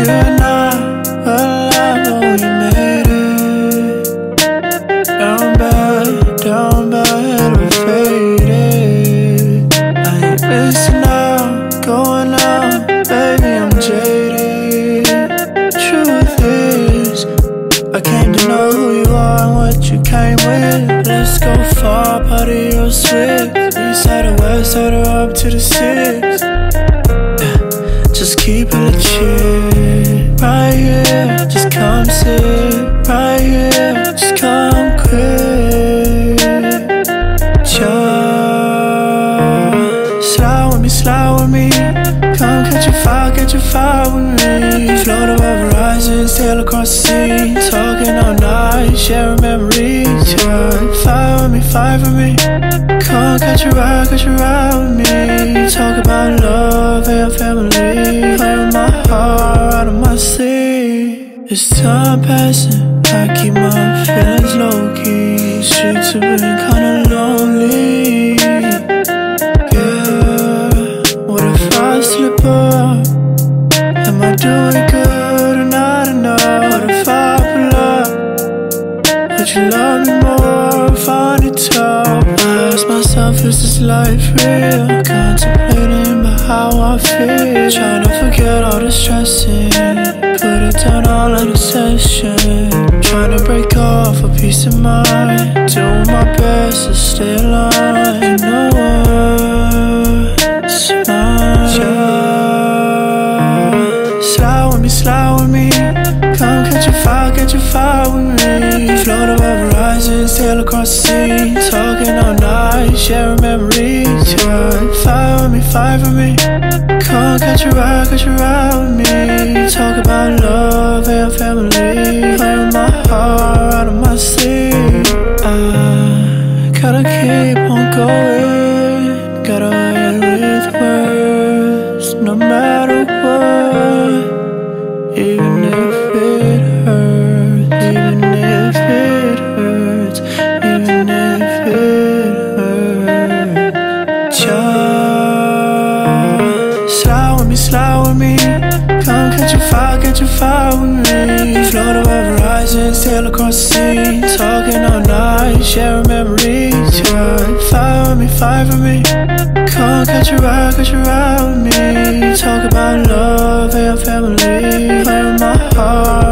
you I alive when we made it. Down bad, down bad, or faded. I ain't missing out, going out, baby, I'm jaded. Truth is, I came to know who you are and what you came with. Let's go far, party your switch. East side or west side or up to the six. Just keep it legit slide with me, slide with me. Come catch a fire, catch a fire with me. Float above horizons, sail across the sea. Talking all night, sharing memories. Yeah. Fire with me, fire with me. Come catch a ride, catch a ride with me. Talk about love and family. Playing my heart out of my sleeve. It's time passing, I keep my feelings doing good or not enough? What if I pull up? Would you love me more if I need tough? I ask myself, is this life real? Contemplating about how I feel. Trying to forget all the stressing. Put it down all in a session. Trying to break off a peace of mind. Doing my best to stay alive. Fire with me. Float above horizons, sail across the sea. Talking all night, sharing memories. Yeah. Fire with me, fire with me. Come catch a ride, catch a ride with me. Talk about love and family. that you found me. Float above horizons, sail across the sea. Talking all night, sharing memories, yeah. Fire on me, fire for me. Come catch a ride, catch a ride with me. Talk about love and family. Play with my heart.